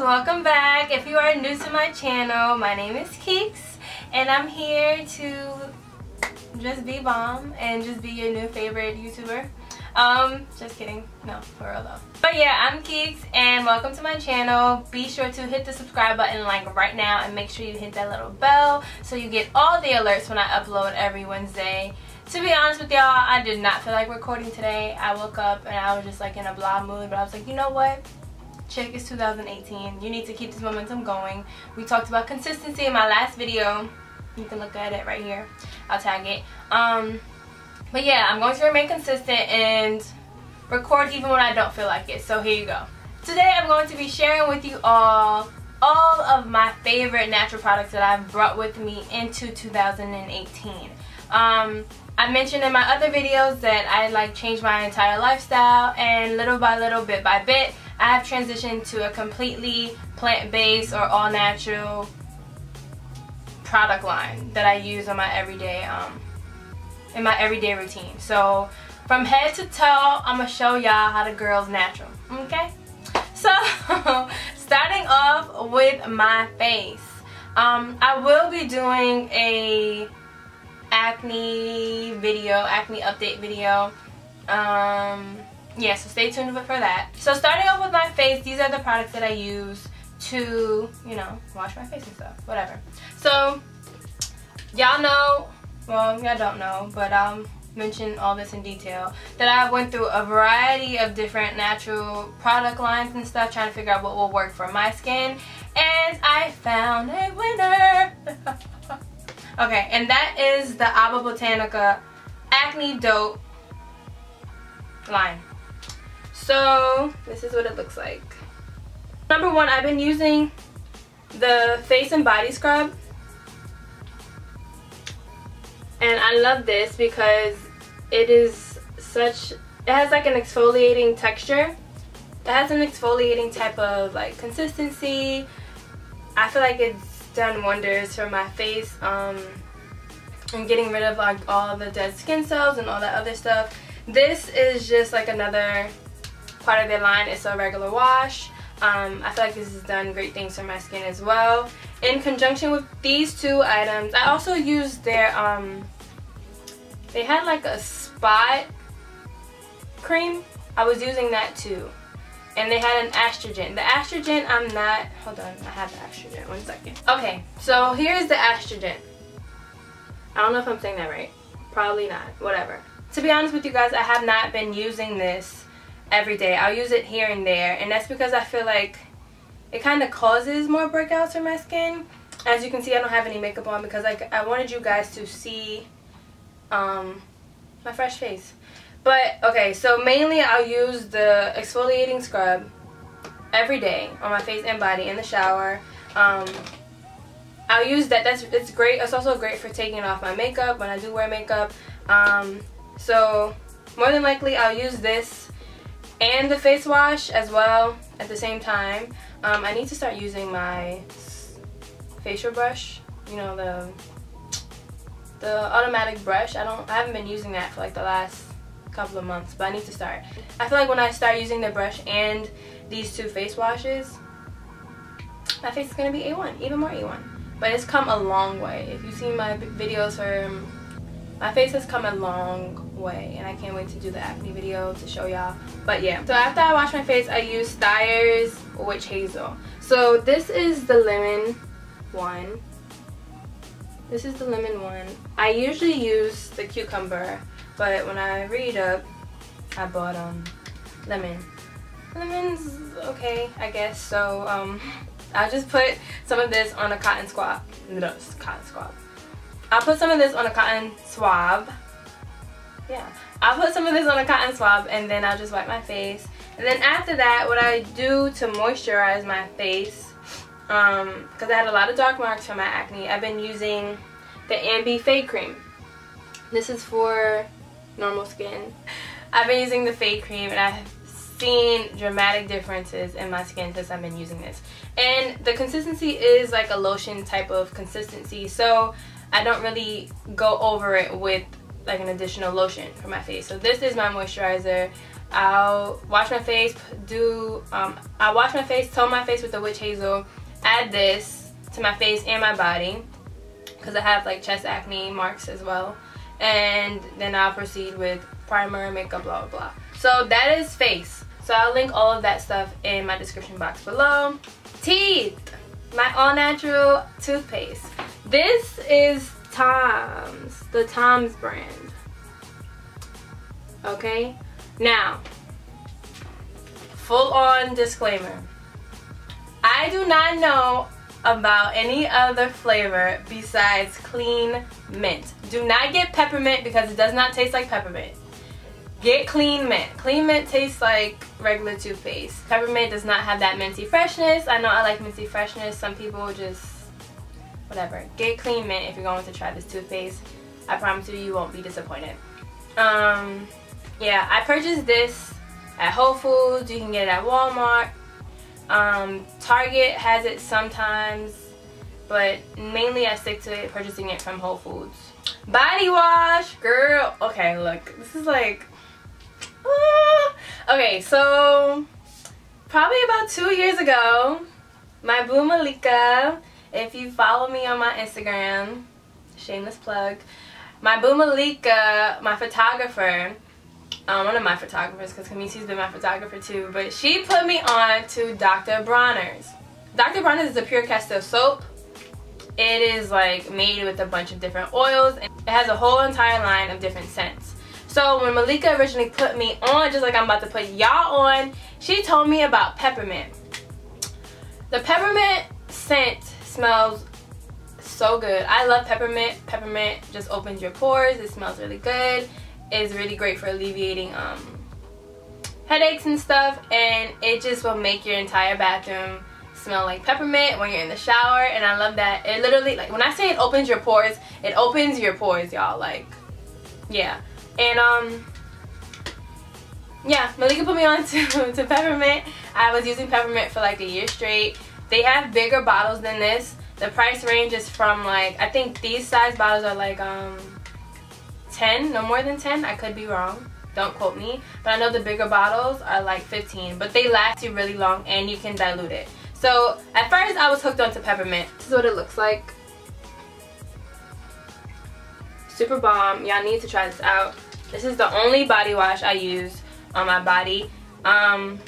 welcome back. If you are new to my channel, my name is Keeks and I'm here to just be bomb and just be your new favorite YouTuber. Um, just kidding. No, for real though. But yeah, I'm Keeks and welcome to my channel. Be sure to hit the subscribe button like right now and make sure you hit that little bell so you get all the alerts when I upload every Wednesday. To be honest with y'all, I did not feel like recording today. I woke up and I was just like in a blah mood, but I was like, you know what? Chick, it's 2018. You need to keep this momentum going. We talked about consistency in my last video. You can look at it right here. I'll tag it. Um, but yeah, I'm going to remain consistent and record even when I don't feel like it. So here you go. Today I'm going to be sharing with you all all of my favorite natural products that I've brought with me into 2018. Um, I mentioned in my other videos that I like changed my entire lifestyle and little by little, bit by bit, I have transitioned to a completely plant-based or all-natural product line that I use on my everyday um, in my everyday routine. So from head to toe, I'm gonna show y'all how the girl's natural. Okay? So starting off with my face. Um, I will be doing a acne video, acne update video. Um, yeah, so stay tuned for that. So starting off with my face, these are the products that I use to, you know, wash my face and stuff, whatever. So, y'all know, well, y'all don't know, but I'll mention all this in detail, that I went through a variety of different natural product lines and stuff, trying to figure out what will work for my skin, and I found a winner! Okay, and that is the Abba Botanica Acne Dope line. So, this is what it looks like. Number one, I've been using the face and body scrub. And I love this because it is such, it has like an exfoliating texture. It has an exfoliating type of like consistency. I feel like it's done wonders for my face um, and getting rid of like all the dead skin cells and all that other stuff. This is just like another part of their line. It's a regular wash. Um, I feel like this has done great things for my skin as well. In conjunction with these two items, I also used their, um, they had like a spot cream. I was using that too and they had an estrogen. The estrogen I'm not, hold on, I have the estrogen, one second. Okay, so here's the estrogen. I don't know if I'm saying that right. Probably not, whatever. To be honest with you guys, I have not been using this every day. I'll use it here and there, and that's because I feel like it kind of causes more breakouts in my skin. As you can see, I don't have any makeup on because I, I wanted you guys to see um, my fresh face. But, okay, so mainly I'll use the exfoliating scrub every day on my face and body in the shower. Um, I'll use that. That's It's great. It's also great for taking off my makeup when I do wear makeup. Um, so, more than likely I'll use this and the face wash as well at the same time. Um, I need to start using my facial brush. You know, the the automatic brush. I don't I haven't been using that for like the last couple of months, but I need to start. I feel like when I start using the brush and these two face washes, my face is going to be A1, even more A1. But it's come a long way. If you've seen my videos for my face has come a long way and I can't wait to do the acne video to show y'all. But yeah, so after I wash my face, I use Thayer's Witch Hazel. So this is the lemon one. This is the lemon one. I usually use the cucumber but when I read up, I bought um lemon. Lemon's okay, I guess. So um, I'll just put some of this on a cotton swab. No, cotton swab. I'll put some of this on a cotton swab. Yeah. I'll put some of this on a cotton swab and then I'll just wipe my face. And then after that, what I do to moisturize my face, um, because I had a lot of dark marks from my acne, I've been using the Ambi Fade Cream. This is for normal skin. I've been using the fade cream and I've seen dramatic differences in my skin since I've been using this. And the consistency is like a lotion type of consistency so I don't really go over it with like an additional lotion for my face. So this is my moisturizer. I'll wash my face, do, um, i wash my face, tone my face with the witch hazel, add this to my face and my body because I have like chest acne marks as well. And then I'll proceed with primer, makeup, blah, blah, blah. So that is face. So I'll link all of that stuff in my description box below. Teeth, my all natural toothpaste. This is Tom's, the Tom's brand. Okay, now, full on disclaimer. I do not know about any other flavor besides clean mint. Do not get peppermint because it does not taste like peppermint. Get clean mint. Clean mint tastes like regular toothpaste. Peppermint does not have that minty freshness. I know I like minty freshness. Some people just, whatever. Get clean mint if you're going to try this toothpaste. I promise you, you won't be disappointed. Um, yeah, I purchased this at Whole Foods. You can get it at Walmart. Um, Target has it sometimes, but mainly I stick to it, purchasing it from Whole Foods. Body wash, girl. Okay, look, this is like, ah. okay, so probably about two years ago, my boo Malika, if you follow me on my Instagram, shameless plug, my boo Malika, my photographer, um, one of my photographers because Kamisi's been my photographer too but she put me on to Dr. Bronner's Dr. Bronner's is a pure castile soap it is like made with a bunch of different oils and it has a whole entire line of different scents so when Malika originally put me on just like I'm about to put y'all on she told me about peppermint the peppermint scent smells so good. I love peppermint. Peppermint just opens your pores. It smells really good. It's really great for alleviating um, headaches and stuff and it just will make your entire bathroom smell like peppermint when you're in the shower and I love that. It literally like when I say it opens your pores it opens your pores y'all like yeah. And um yeah Malika put me on to, to peppermint. I was using peppermint for like a year straight. They have bigger bottles than this the price range is from like I think these size bottles are like um 10, no more than 10. I could be wrong. Don't quote me. But I know the bigger bottles are like 15. But they last you really long and you can dilute it. So at first I was hooked onto peppermint. This is what it looks like. Super bomb. Y'all need to try this out. This is the only body wash I use on my body. Um,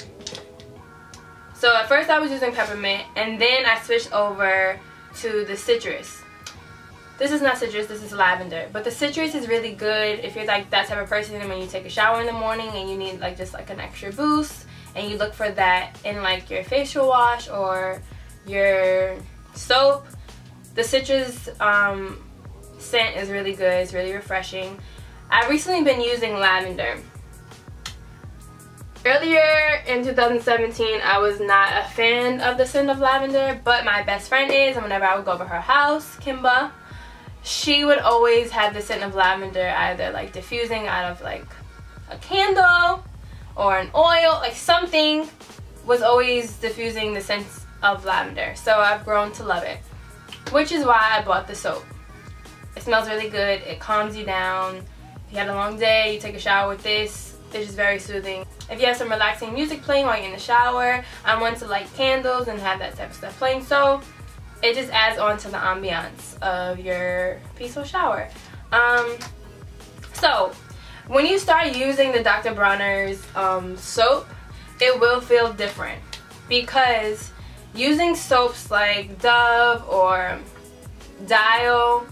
so at first I was using peppermint and then I switched over to the citrus. This is not citrus, this is lavender. But the citrus is really good if you're like that type of person and when you take a shower in the morning and you need like just like an extra boost and you look for that in like your facial wash or your soap. The citrus um, scent is really good, it's really refreshing. I've recently been using lavender. Earlier in 2017, I was not a fan of the scent of lavender, but my best friend is, and whenever I would go over her house, Kimba, she would always have the scent of lavender either like diffusing out of like a candle or an oil like something was always diffusing the scent of lavender. So I've grown to love it which is why I bought the soap. It smells really good. It calms you down. If you had a long day you take a shower with this it's just very soothing if you have some relaxing music playing while you're in the shower I want to light candles and have that type of stuff playing so it just adds on to the ambiance of your peaceful shower. Um, so, when you start using the Dr. Bronner's um, soap, it will feel different because using soaps like Dove or Dial,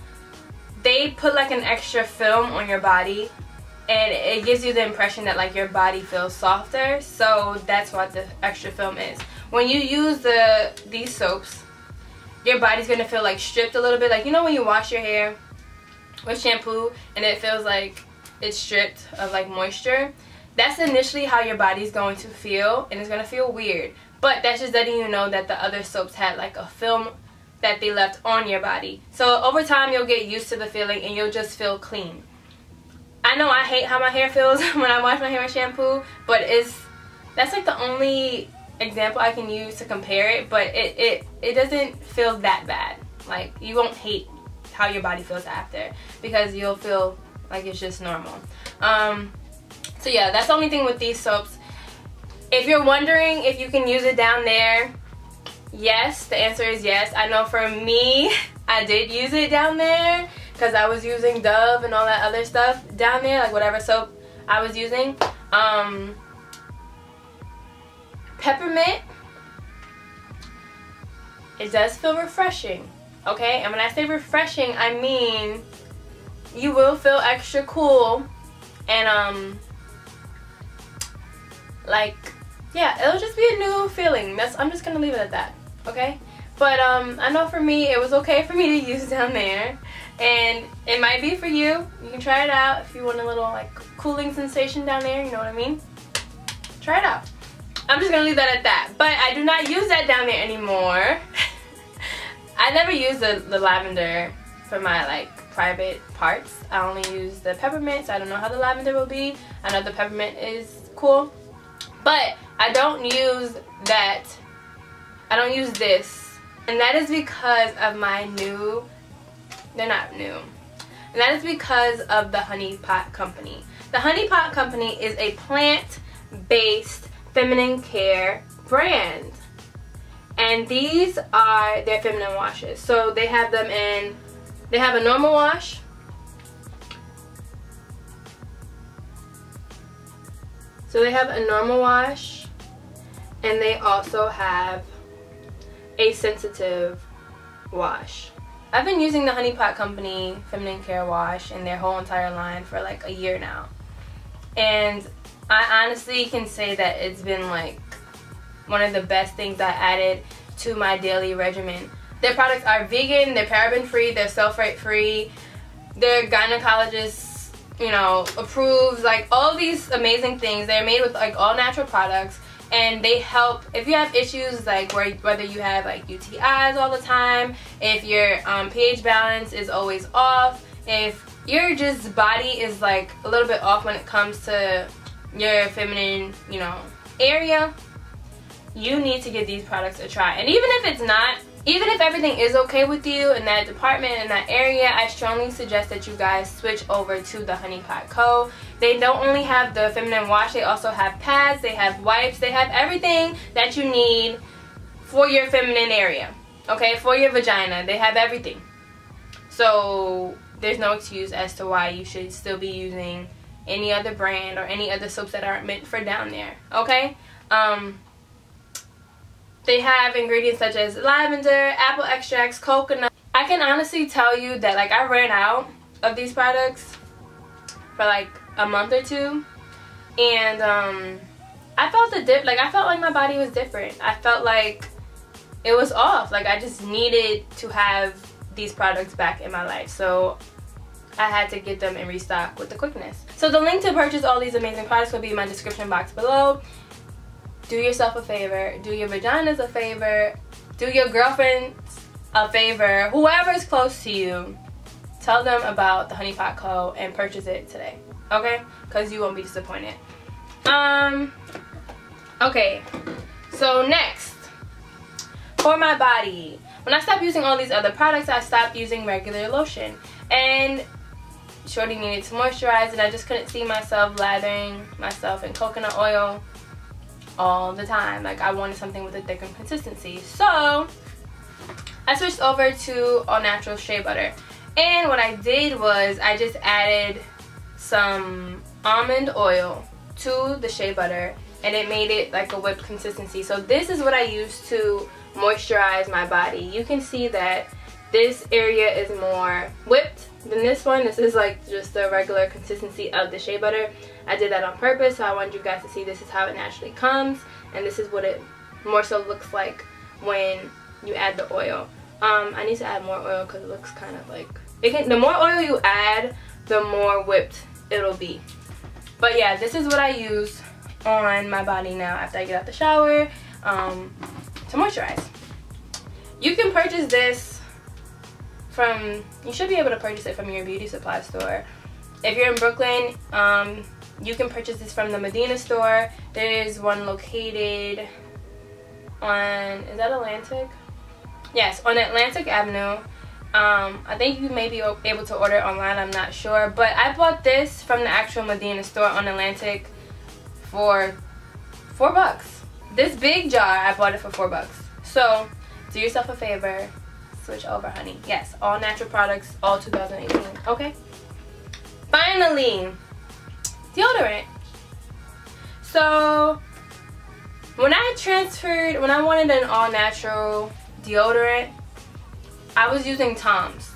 they put like an extra film on your body and it gives you the impression that like your body feels softer so that's what the extra film is when you use the these soaps your body's gonna feel like stripped a little bit. Like you know when you wash your hair with shampoo and it feels like it's stripped of like moisture. That's initially how your body's going to feel and it's gonna feel weird. But that's just letting you know that the other soaps had like a film that they left on your body. So over time you'll get used to the feeling and you'll just feel clean. I know I hate how my hair feels when I wash my hair with shampoo, but it's that's like the only example I can use to compare it, but it, it, it doesn't feel that bad. Like, you won't hate how your body feels after because you'll feel like it's just normal. Um, So yeah, that's the only thing with these soaps. If you're wondering if you can use it down there, yes, the answer is yes. I know for me, I did use it down there because I was using Dove and all that other stuff down there, like whatever soap I was using. Um, peppermint, it does feel refreshing, okay? And when I say refreshing, I mean you will feel extra cool and um like yeah it'll just be a new feeling that's i'm just gonna leave it at that okay but um i know for me it was okay for me to use down there and it might be for you. You can try it out if you want a little like cooling sensation down there you know what i mean? Try it out. I'm just gonna leave that at that. But i do not use that down there anymore. I never use the, the lavender for my like private parts. I only use the peppermint so i don't know how the lavender will be. I know the peppermint is cool. But I don't use that. I don't use this. And that is because of my new, they're not new. And that is because of the Honey Pot Company. The Honey Pot Company is a plant-based feminine care brand. And these are their feminine washes. So they have them in, they have a normal wash, So they have a normal wash and they also have a sensitive wash. I've been using the Honey Pot Company Feminine Care Wash in their whole entire line for like a year now. And I honestly can say that it's been like one of the best things I added to my daily regimen. Their products are vegan, they're paraben free, they're sulfate free, they're gynecologist you know, approved, like all these amazing things. They're made with like all natural products and they help if you have issues like where, whether you have like UTIs all the time, if your um, pH balance is always off, if your just body is like a little bit off when it comes to your feminine, you know, area, you need to give these products a try. And even if it's not even if everything is okay with you in that department, in that area, I strongly suggest that you guys switch over to the Honey Pot Co. They don't only have the feminine wash, they also have pads, they have wipes, they have everything that you need for your feminine area. Okay, for your vagina. They have everything. So there's no excuse as to why you should still be using any other brand or any other soaps that aren't meant for down there. Okay? Um, they have ingredients such as lavender, apple extracts, coconut. I can honestly tell you that like I ran out of these products for like a month or two and um, I felt the dip like I felt like my body was different. I felt like it was off. Like I just needed to have these products back in my life. So I had to get them and restock with the quickness. So the link to purchase all these amazing products will be in my description box below do yourself a favor, do your vaginas a favor, do your girlfriends a favor, whoever's close to you, tell them about the Honey Pot Co. and purchase it today, okay? Because you won't be disappointed. Um, okay, so next, for my body. When I stopped using all these other products, I stopped using regular lotion. And Shorty needed to moisturize and I just couldn't see myself lathering myself in coconut oil all the time. Like I wanted something with a thicker consistency. So I switched over to all natural shea butter. And what I did was I just added some almond oil to the shea butter and it made it like a whipped consistency. So this is what I use to moisturize my body. You can see that this area is more whipped than this one. This is like just the regular consistency of the shea butter. I did that on purpose so I wanted you guys to see this is how it naturally comes and this is what it more so looks like when you add the oil. Um, I need to add more oil because it looks kind of like, it can, the more oil you add, the more whipped it'll be. But yeah, this is what I use on my body now after I get out the shower um, to moisturize. You can purchase this from, you should be able to purchase it from your beauty supply store. If you're in Brooklyn, um, you can purchase this from the Medina store. There is one located on, is that Atlantic? Yes, on Atlantic Avenue. Um, I think you may be able to order online, I'm not sure. But I bought this from the actual Medina store on Atlantic for four bucks. This big jar, I bought it for four bucks. So do yourself a favor, switch over, honey. Yes, all natural products, all 2018. Okay. Finally, deodorant. So when I transferred, when I wanted an all natural deodorant, I was using Tom's,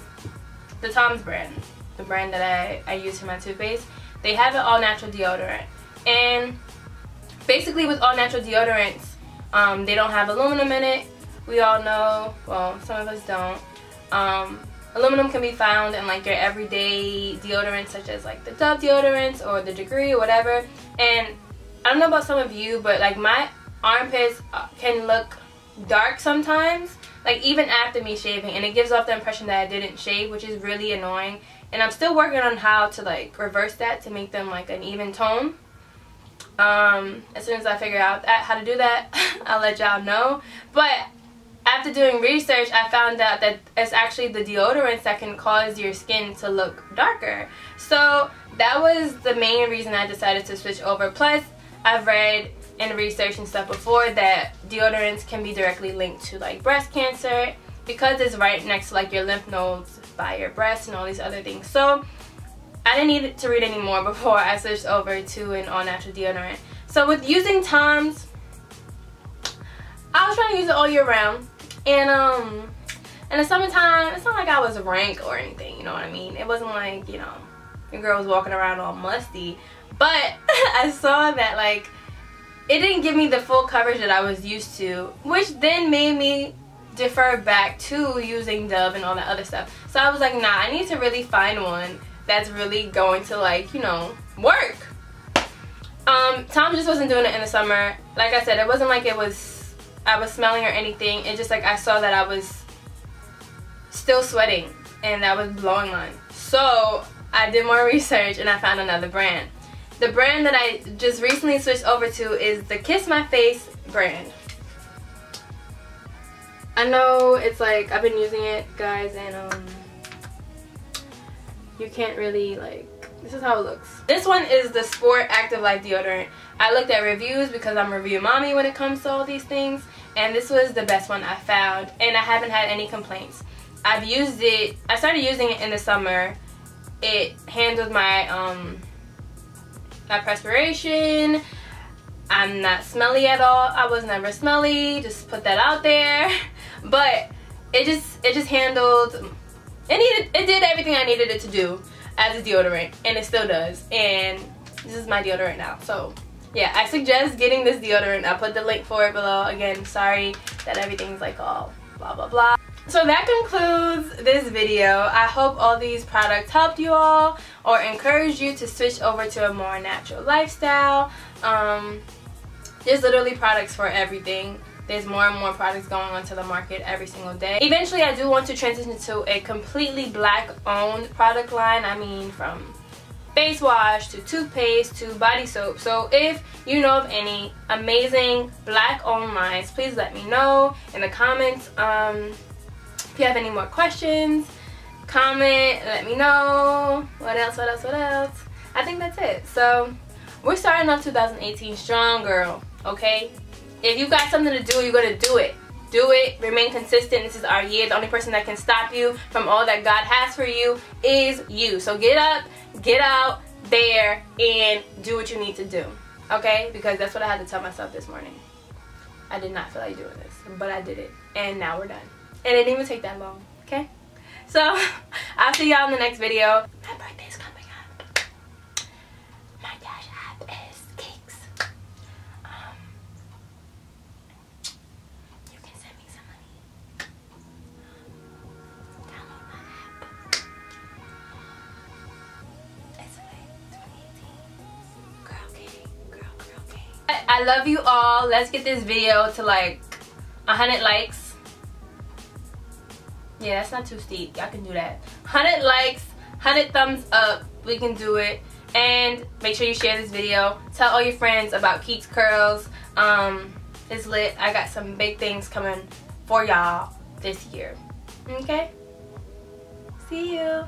the Tom's brand, the brand that I, I use for my toothpaste. They have an all natural deodorant. And basically with all natural deodorants, um, they don't have aluminum in it. We all know, well, some of us don't. Um, aluminum can be found in like your everyday deodorants such as like the Dove deodorants or the Degree or whatever. And I don't know about some of you, but like my armpits uh, can look dark sometimes like even after me shaving and it gives off the impression that I didn't shave which is really annoying. And I'm still working on how to like reverse that to make them like an even tone. Um, as soon as I figure out that, how to do that I'll let y'all know. But after doing research I found out that it's actually the deodorants that can cause your skin to look darker so that was the main reason I decided to switch over plus I've read and research and stuff before that deodorants can be directly linked to like breast cancer because it's right next to like your lymph nodes by your breast and all these other things. So I didn't need to read anymore before I switched over to an all-natural deodorant. So with using Tom's, I was trying to use it all year round. And um, in the summertime, it's not like I was rank or anything, you know what I mean? It wasn't like, you know, your girl was walking around all musty. But I saw that like it didn't give me the full coverage that I was used to, which then made me defer back to using Dove and all that other stuff. So I was like, nah, I need to really find one that's really going to like, you know, work. Um, Tom just wasn't doing it in the summer. Like I said, it wasn't like it was, I was smelling or anything. It just like I saw that I was still sweating and that was blowing mine. So I did more research and I found another brand. The brand that I just recently switched over to is the Kiss My Face brand. I know it's like, I've been using it, guys, and um, you can't really, like, this is how it looks. This one is the Sport Active Life deodorant. I looked at reviews because I'm a review mommy when it comes to all these things, and this was the best one I found, and I haven't had any complaints. I've used it, I started using it in the summer. It handled my, um, my perspiration. I'm not smelly at all. I was never smelly. Just put that out there. But it just it just handled it needed it did everything I needed it to do as a deodorant and it still does. And this is my deodorant now. So yeah, I suggest getting this deodorant. I'll put the link for it below. Again, sorry that everything's like all blah blah blah. So that concludes this video. I hope all these products helped you all or encouraged you to switch over to a more natural lifestyle. Um, there's literally products for everything. There's more and more products going onto the market every single day. Eventually, I do want to transition to a completely black-owned product line. I mean, from face wash to toothpaste to body soap. So if you know of any amazing black-owned lines, please let me know in the comments. Um, if you have any more questions, comment, let me know. What else, what else, what else? I think that's it. So, we're starting off 2018 strong, girl, okay? If you got something to do, you're going to do it. Do it. Remain consistent. This is our year. The only person that can stop you from all that God has for you is you. So get up, get out there, and do what you need to do. Okay? Because that's what I had to tell myself this morning. I did not feel like doing this, but I did it. And now we're done. And it didn't even take that long, okay? So, I'll see y'all in the next video. My birthday's I love you all. Let's get this video to like 100 likes. Yeah that's not too steep. Y'all can do that. 100 likes 100 thumbs up. We can do it. And make sure you share this video. Tell all your friends about Keeks curls. Um it's lit. I got some big things coming for y'all this year. Okay? See you